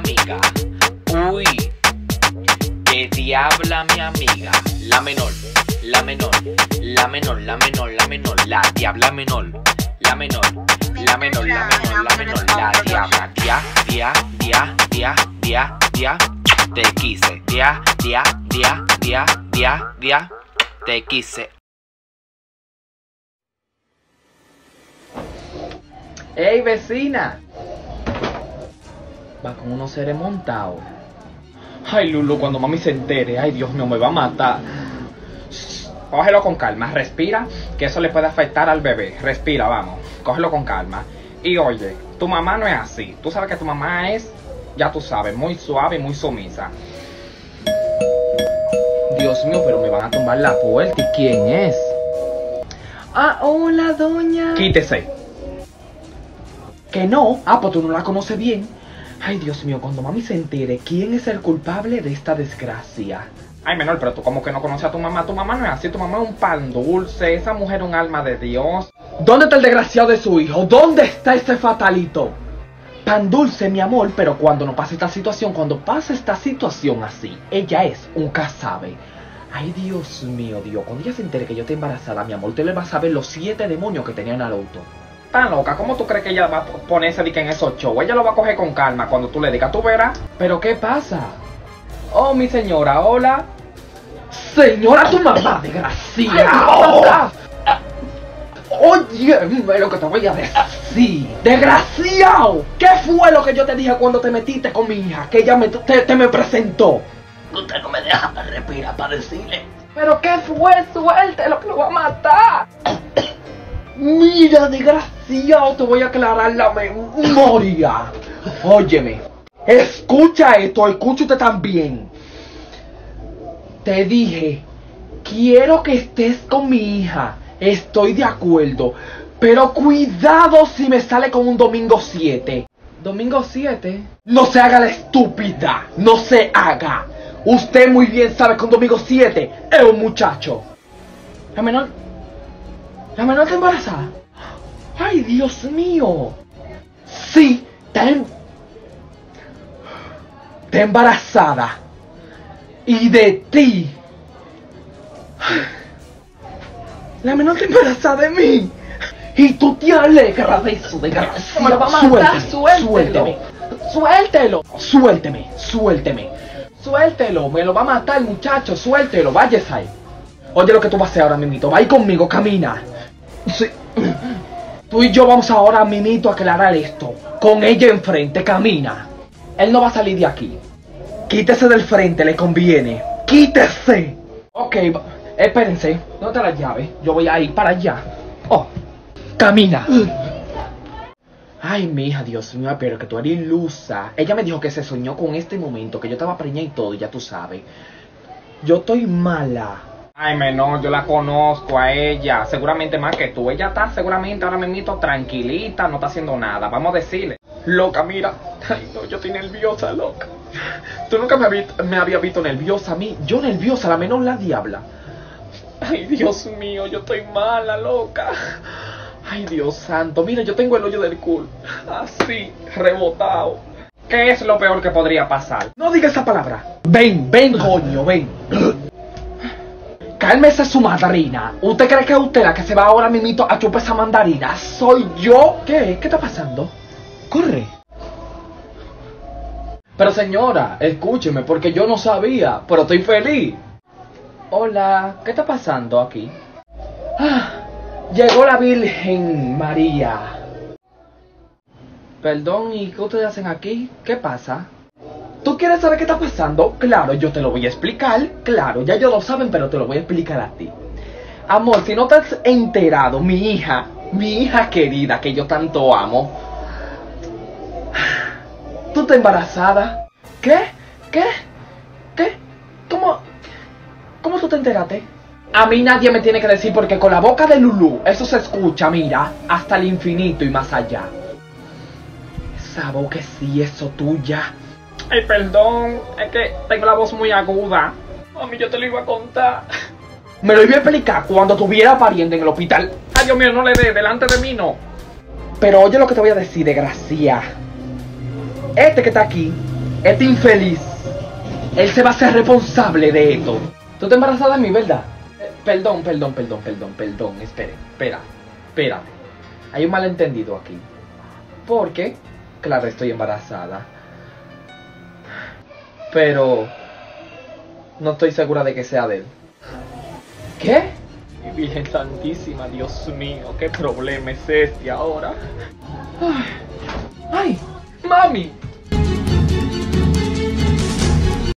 amiga. Uy, que diabla mi amiga. La menor, la menor, la menor, la menor, la menor, la diabla menor. La menor, la menor, la menor, la menor, la diabla. Dia, dia, dia, dia, dia, dia. Te quise. Dia, dia, dia, dia, dia, dia. Te quise. ¡Ey, vecina! Va con unos seres montados. Ay, Lulu, cuando mami se entere, ay, Dios mío, me va a matar. Cógelo con calma, respira, que eso le puede afectar al bebé. Respira, vamos, cógelo con calma. Y oye, tu mamá no es así. Tú sabes que tu mamá es, ya tú sabes, muy suave y muy sumisa. Dios mío, pero me van a tumbar la puerta. ¿Y quién es? Ah, hola, doña. Quítese. Que no. Ah, pues tú no la conoces bien. Ay, Dios mío, cuando mami se entere quién es el culpable de esta desgracia. Ay, menor, pero tú como que no conoces a tu mamá. Tu mamá no es así, tu mamá es un pan dulce, esa mujer es un alma de Dios. ¿Dónde está el desgraciado de su hijo? ¿Dónde está ese fatalito? Pan dulce, mi amor, pero cuando no pasa esta situación, cuando pasa esta situación así, ella es un casabe. Ay, Dios mío, Dios, cuando ella se entere que yo estoy embarazada, mi amor, usted le va a saber los siete demonios que tenían al auto. Tan loca, ¿cómo tú crees que ella va a ponerse de que en esos shows? Ella lo va a coger con calma cuando tú le digas, tú verás. ¿Pero qué pasa? Oh, mi señora, hola. Señora, tu mamá, desgraciada. Oye, lo que te voy a decir. Desgraciado. ¿Qué fue lo que yo te dije cuando te metiste con mi hija? Que ella me, te, te me presentó. Usted no me deja respirar para decirle. ¿Pero qué fue? Suelte, lo que lo va a matar. Mira, desgraciado, te voy a aclarar la memoria. Óyeme, escucha esto, escucha usted también. Te dije, quiero que estés con mi hija. Estoy de acuerdo. Pero cuidado si me sale con un domingo 7. ¿Domingo 7? No se haga la estúpida. No se haga. Usted muy bien sabe que un domingo 7 es un muchacho. Menor. La menor está embarazada. Ay, Dios mío. Sí, está, em- está embarazada. Y de ti. La menor está embarazada de mí. Y tú te alegras de eso, desgraciado. Me lo va a matar, suélteme. Suéltelo. Suélteme, suélteme. Suéltelo, me lo va a matar, muchacho. Suéltelo, váyase ahí. Oye lo que tú vas a hacer ahora, Mimito. Va ahí conmigo, camina. Tú y yo vamos ahora, Mimito, a aclarar esto. Con ella enfrente, camina. Él no va a salir de aquí. Quítese del frente, le conviene. Quítese. Ok, espérense. ¿Dónde está la llave? Yo voy a ir para allá. Oh, camina. Ay, mija, Dios mío, pero que tú eres ilusa. Ella me dijo que se soñó con este momento, que yo estaba preñada y todo, ya tú sabes. Yo estoy mala. Ay, menor, yo la conozco a ella. Seguramente más que tú. Ella está seguramente ahora mismo tranquilita, no está haciendo nada. Vamos a decirle. Loca, mira. Ay, no, yo estoy nerviosa, loca. Tú nunca me, habí- me habías visto nerviosa a mí. Yo nerviosa, la menor la diabla. Ay, Dios mío, yo estoy mala, loca. Ay, Dios santo, mira, yo tengo el hoyo del culo. Así, rebotado. ¿Qué es lo peor que podría pasar? No diga esa palabra. Ven, ven, coño, ven. Cálmese su madrina. ¿Usted cree que es usted la que se va ahora mismo a chupar esa mandarina? ¿Soy yo? ¿Qué? ¿Qué está pasando? Corre. Pero señora, escúcheme, porque yo no sabía, pero estoy feliz. Hola, ¿qué está pasando aquí? Ah, llegó la Virgen María. Perdón, ¿y qué ustedes hacen aquí? ¿Qué pasa? ¿Tú quieres saber qué está pasando? Claro, yo te lo voy a explicar. Claro, ya ellos lo saben, pero te lo voy a explicar a ti. Amor, si no te has enterado, mi hija, mi hija querida, que yo tanto amo, tú estás embarazada. ¿Qué? ¿Qué? ¿Qué? ¿Cómo? ¿Cómo tú te enteraste? A mí nadie me tiene que decir porque con la boca de Lulu eso se escucha, mira, hasta el infinito y más allá. Esa boca sí, eso tuya. Ay, perdón, es que tengo la voz muy aguda. A mí yo te lo iba a contar. Me lo iba a explicar cuando tuviera pariente en el hospital. Ay, Dios mío, no le dé, delante de mí no. Pero oye lo que te voy a decir, desgracia. Este que está aquí este infeliz, él se va a ser responsable de esto. ¿Tú te embarazada de mí, verdad? Eh, perdón, perdón, perdón, perdón, perdón, espere, espera, espérate. Hay un malentendido aquí. Porque, claro, estoy embarazada. Pero no estoy segura de que sea de él. ¿Qué? Mi Virgen Santísima, Dios mío, ¿qué problema es este ahora? Ay, ay mami,